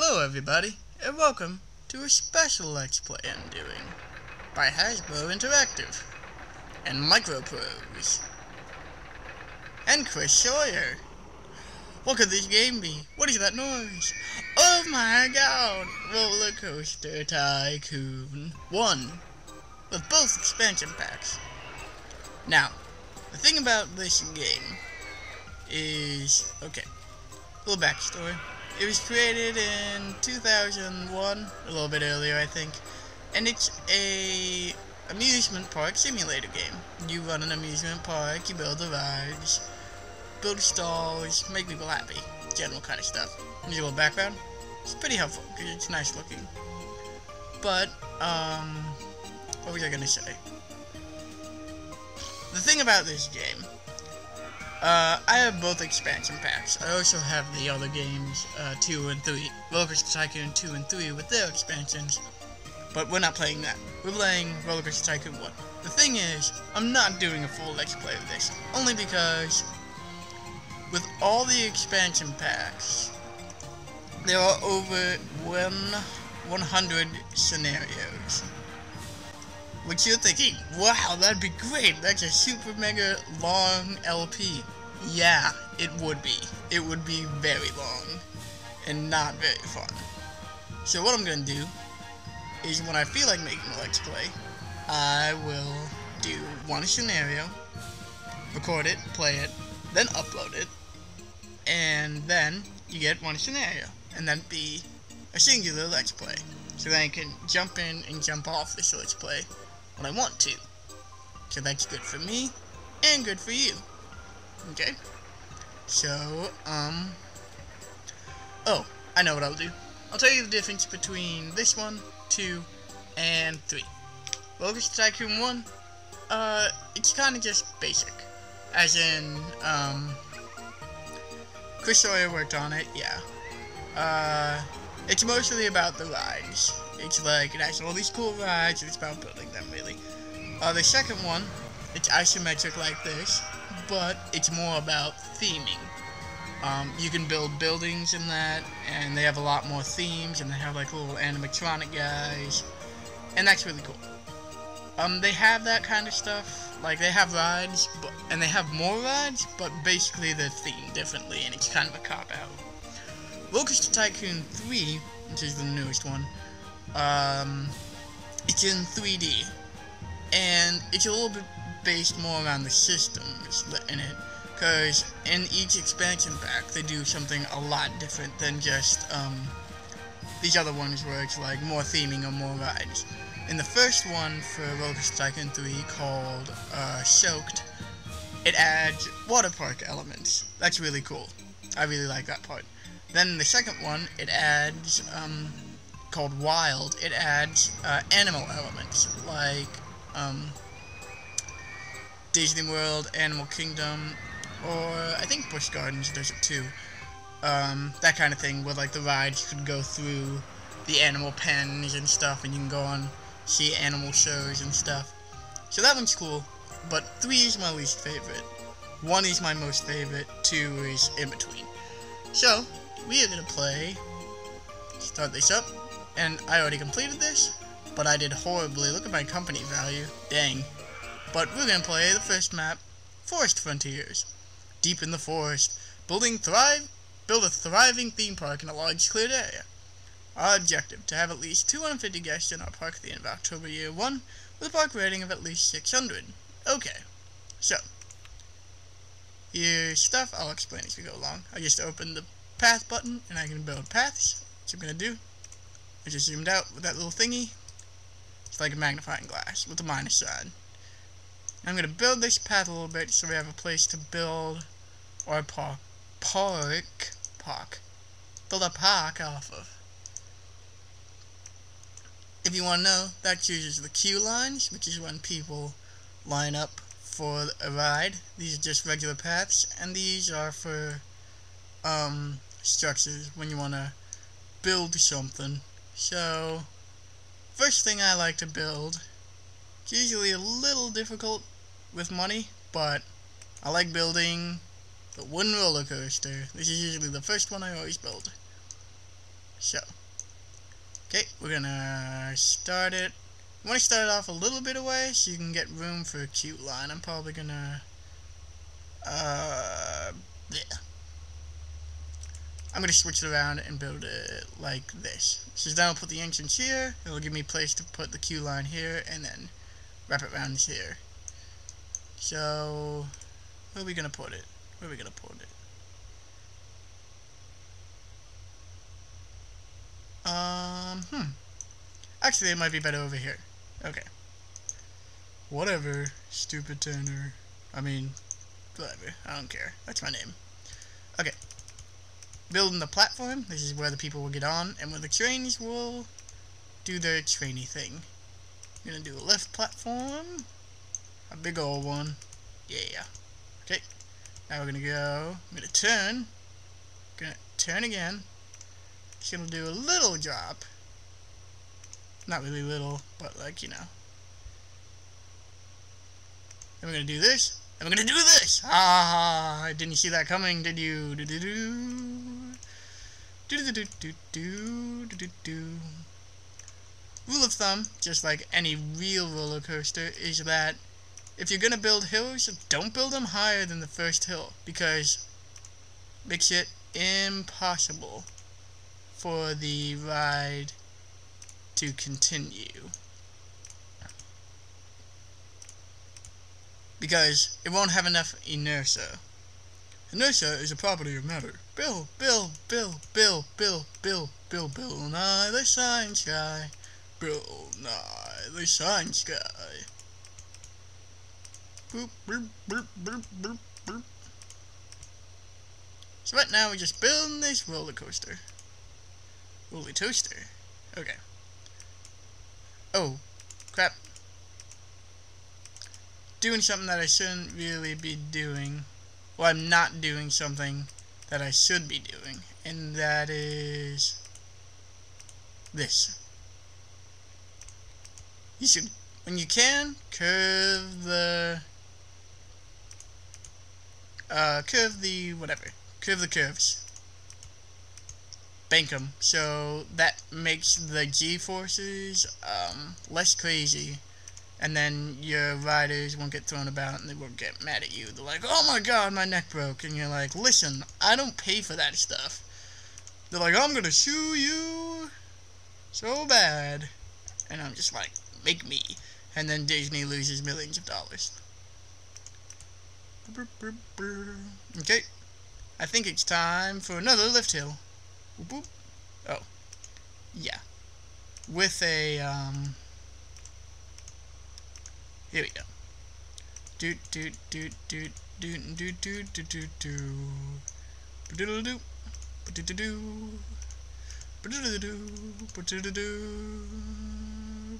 Hello everybody, and welcome to a special Let's Play I'm doing by Hasbro Interactive and Microprose and Chris Sawyer. What could this game be? What is that noise? Oh my god! Roller Coaster Tycoon 1 with both expansion packs. Now, the thing about this game is, okay, a little backstory. It was created in 2001, a little bit earlier I think, and it's a amusement park simulator game. You run an amusement park, you build the rides, build stalls, make people happy, general kind of stuff. Little background. It's pretty helpful because it's nice looking. But, um, what was I gonna say? The thing about this game uh, I have both expansion packs. I also have the other games, uh, 2 and 3. Roller Coaster Tycoon 2 and 3 with their expansions. But we're not playing that. We're playing Roller Coaster Tycoon 1. The thing is, I'm not doing a full Let's Play of this. Only because, with all the expansion packs, there are over one, 100 scenarios. Which you're thinking, wow, that'd be great. That's a super mega long LP. Yeah, it would be. It would be very long and not very fun. So what I'm gonna do is when I feel like making a Let's Play, I will do one scenario, record it, play it, then upload it, and then you get one scenario, and then be a singular Let's Play. So then I can jump in and jump off this Let's Play when I want to. So that's good for me and good for you. Okay? So, um... Oh, I know what I'll do. I'll tell you the difference between this one, 2, and 3. Roller Coaster Tycoon 1, uh, it's kind of just basic. As in, um... Chris Sawyer worked on it, yeah. Uh, it's mostly about the rides. It's like, it has all these cool rides, it's about building them, really. Uh, the second one, it's isometric like this, but it's more about theming. Um, you can build buildings in that, and they have a lot more themes, and they have like little animatronic guys, and that's really cool. Um, they have that kind of stuff, like they have rides, but, and they have more rides, but basically they're themed differently, and it's kind of a cop-out. Roller Coaster Tycoon 3, which is the newest one, um, it's in 3D, and it's a little bit based more around the systems in it, because in each expansion pack they do something a lot different than just um, these other ones where it's like more theming or more rides. In the first one for Roller Tycoon 3 called uh, Soaked, it adds water park elements. That's really cool. I really like that part. Then the second one, it adds um, called Wild, it adds uh, animal elements, like um, Disney World, Animal Kingdom, or I think Busch Gardens does it too. Um, that kind of thing, where like the rides can go through the animal pens and stuff, and you can go on, see animal shows and stuff. So that one's cool, but 3 is my least favorite. 1 is my most favorite, 2 is in between. So, we are to play, start this up, and I already completed this, but I did horribly. Look at my company value. Dang. But we're gonna play the first map, Forest Frontiers. Deep in the forest, building thrive, build a thriving theme park in a large cleared area. Our objective, to have at least 250 guests in our park at the end of October year 1, with a park rating of at least 600. Okay, so, here's stuff, I'll explain as we go along. I just opened the path button, and I can build paths, which I'm going to do. I just zoomed out with that little thingy. It's like a magnifying glass with a minus sign. I'm going to build this path a little bit so we have a place to build our park. Park. Park. Build a park off of. If you want to know, that chooses the queue lines, which is when people line up for a ride. These are just regular paths, and these are for um, structures when you want to build something. So, first thing I like to build, it's usually a little difficult with money, but I like building the wooden roller coaster. This is usually the first one I always build. So, okay, we're gonna start it. I want to start it off a little bit away so you can get room for a queue line. I'm probably gonna, uh, yeah. I'm gonna switch it around and build it like this. So then I'll put the entrance here. It'll give me place to put the queue line here, and then wrap it around here. So, where are we gonna put it? Where are we gonna put it? Um, hmm. Actually, it might be better over here. Okay. Whatever, stupid Tanner. I mean, whatever. I don't care. That's my name. Okay. Building the platform. This is where the people will get on, and where the trains will do their trainy thing. I'm gonna do a lift platform. A big old one. Yeah. Okay. Now we're gonna go. I'm gonna turn. Gonna turn again. Just gonna do a little drop. Not really little, but like, you know. Then we're gonna do this. We're gonna do this! Ah, I didn't see that coming, did you? Do do do. Do do do do do do do do. Rule of thumb, just like any real roller coaster, is that if you're gonna build hills, don't build them higher than the first hill because it makes it impossible for the ride to continue. because it won't have enough inertia. Inertia is a property of matter. Bill, Bill, Bill, Bill, Bill, Bill, Bill, Bill Nye the Science Guy. Bill Nye the Science Guy. Boop, boop, boop, boop, boop, boop. So right now we're just building this roller coaster. Roller toaster. Okay. Oh, crap. Doing something that I shouldn't really be doing. Well, I'm not doing something that I should be doing. And that is this. You should, when you can, curve the, uh, curve the, whatever. Curve the curves bank them. So that makes the G-forces um, less crazy. And then your riders won't get thrown about and they won't get mad at you. They're like, oh my god, my neck broke. And you're like, listen, I don't pay for that stuff. They're like, I'm gonna sue you so bad. And I'm just like, make me. And then Disney loses millions of dollars. Okay. I think it's time for another lift hill. Oh. Yeah. With a, um... Here we go. Do do do do do do do do do do do do do do do do do do do do.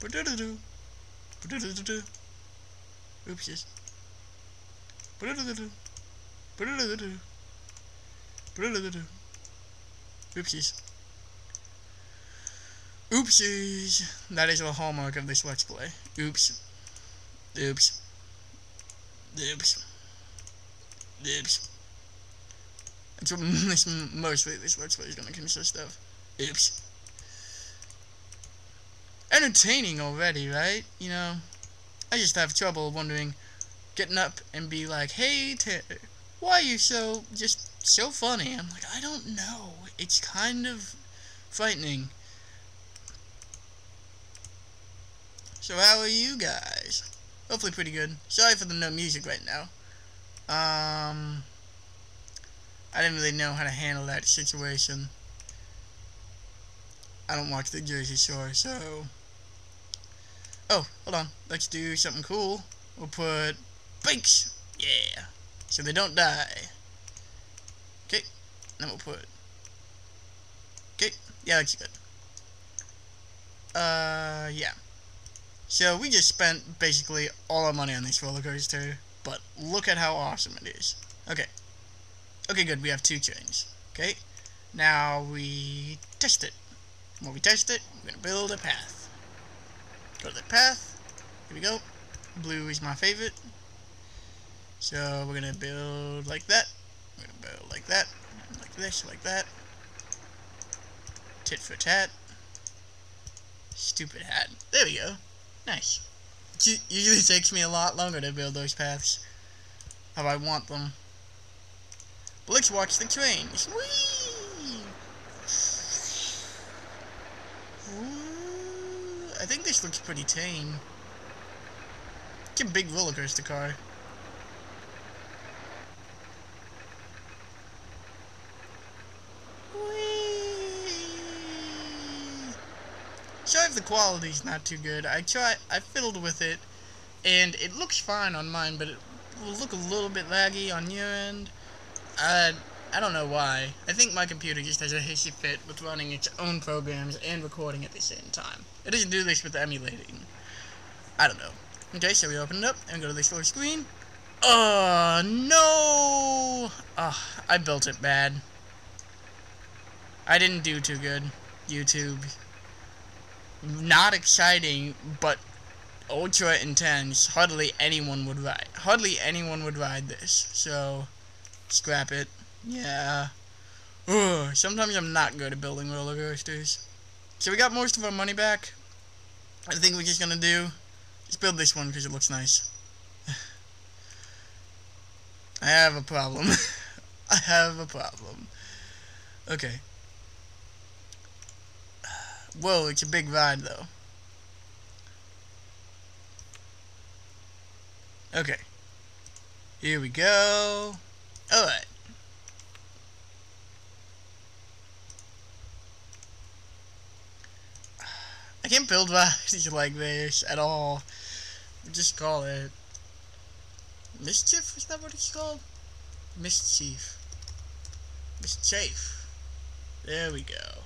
Do do do. Do do do. Oopsies. Oopsies. Oopsies. That is the hallmark of this Let's Play. Oops. Oops. Oops. Oops. That's what this, mostly this Let's Play is going to consist of. Oops. Entertaining already, right? You know, I just have trouble wondering, getting up and be like, hey, Tanner, why are you so, just so funny? I'm like, I don't know. It's kind of frightening. So how are you guys? Hopefully pretty good. Sorry for the no music right now. Um, I didn't really know how to handle that situation. I don't watch the Jersey Shore, so... Oh, hold on. Let's do something cool. We'll put brakes. Yeah. So they don't die. Okay. Then we'll put... Okay. Yeah, that's good. Uh, yeah. So we just spent basically all our money on this roller coaster, but look at how awesome it is. Okay. Okay, good. We have two trains. Okay. Now we test it. When we test it, we're going to build a path. Go to the path. Here we go. Blue is my favorite. So we're going to build like that. We're going to build like that. Like this, like that. Tit for tat. Stupid hat. There we go. Nice. It usually takes me a lot longer to build those paths. How I want them. But let's watch the trains. Whee! Ooh, I think this looks pretty tame. It's a big roller coaster car. The quality's not too good. I try, I fiddled with it, and it looks fine on mine, but it will look a little bit laggy on your end. I, I don't know why. I think my computer just has a hissy fit with running its own programs and recording at the same time. It doesn't do this with emulating. I don't know. Okay, so we open it up and go to the store screen. Oh, no! Oh, I built it bad. I didn't do too good. YouTube not exciting, but ultra intense. Hardly anyone would ride. Hardly anyone would ride this. So, scrap it. Yeah. Ugh, sometimes I'm not good at building roller coasters. So we got most of our money back. I think we're just gonna do just build this one because it looks nice. I have a problem. I have a problem. Okay. Whoa, it's a big ride, though. Okay. Here we go. Alright. I can't build rides like this at all. Just call it Mischief? Is that what it's called? Mischief. Mischief. There we go.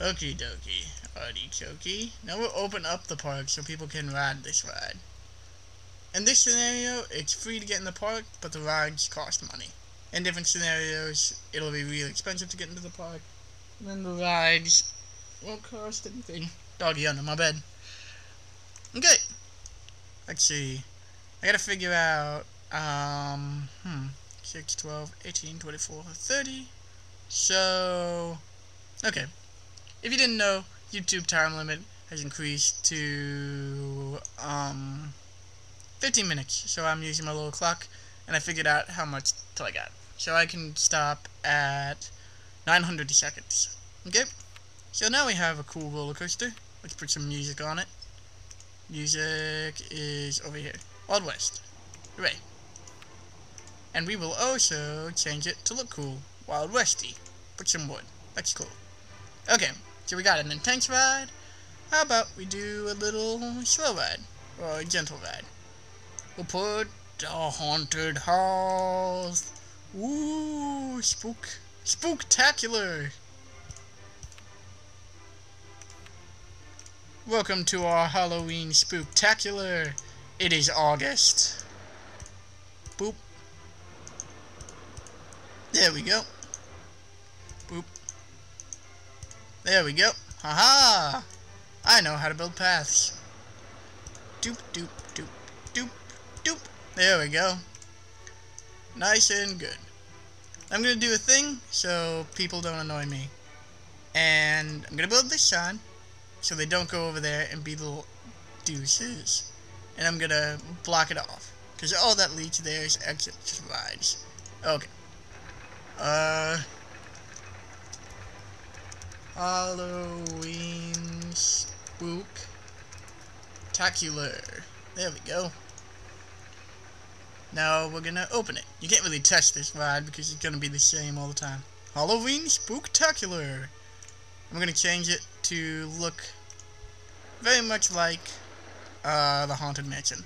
Okie dokie. Artichoke. Now we'll open up the park so people can ride this ride. In this scenario, it's free to get in the park, but the rides cost money. In different scenarios, it'll be really expensive to get into the park. And then the rides won't cost anything. Doggy under my bed. Okay. Let's see. I gotta figure out, um, hmm, 6, 12, 18, 24, 30. So, okay. If you didn't know, YouTube time limit has increased to um, 15 minutes. So I'm using my little clock, and I figured out how much till I got. So I can stop at 900 seconds. Okay? So now we have a cool roller coaster. Let's put some music on it. Music is over here. Wild West. Hooray. And we will also change it to look cool. Wild Westy. Put some wood. That's cool. Okay, so we got an intense ride. How about we do a little slow ride? Or a gentle ride? We'll put the haunted house. Ooh, spook. Spooktacular! Welcome to our Halloween Spooktacular. It is August. Boop. There we go. There we go. Haha! -ha! I know how to build paths. Doop, doop, doop, doop, doop. There we go. Nice and good. I'm going to do a thing so people don't annoy me. And I'm going to build this sign so they don't go over there and be little deuces. And I'm going to block it off. Because all that leads there is exit rides. Okay. Uh... Halloween Spooktacular. There we go. Now we're gonna open it. You can't really test this ride because it's gonna be the same all the time. Halloween Spooktacular. I'm gonna change it to look very much like uh, the Haunted Mansion.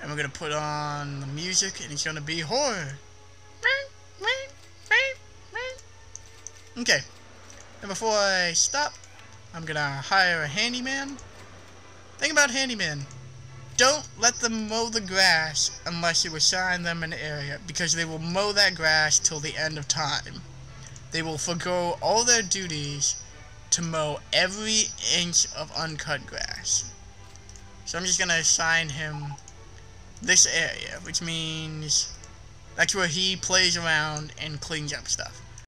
And we're gonna put on the music and it's gonna be horror. Okay. And before I stop, I'm gonna hire a handyman. Thing about handyman, don't let them mow the grass unless you assign them an area, because they will mow that grass till the end of time. They will forego all their duties to mow every inch of uncut grass. So I'm just gonna assign him this area, which means that's where he plays around and cleans up stuff.